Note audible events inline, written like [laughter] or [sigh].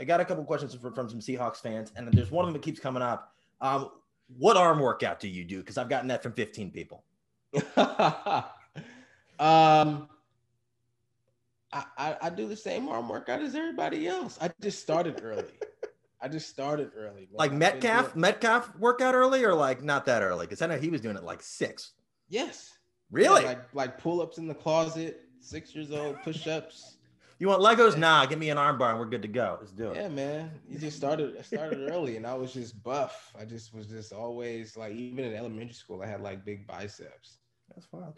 I got a couple questions from, from some Seahawks fans, and there's one of them that keeps coming up. Um, what arm workout do you do? Because I've gotten that from 15 people. [laughs] um, I, I, I do the same arm workout as everybody else. I just started early. I just started early. Man. Like Metcalf, Metcalf workout early, or like not that early? Because I know he was doing it like six. Yes. Really? Yeah, like like pull ups in the closet. Six years old, push ups. You want Legos? Nah, give me an armbar and we're good to go. Let's do it. Yeah, man. You just started I started early and I was just buff. I just was just always like even in elementary school, I had like big biceps. That's wild.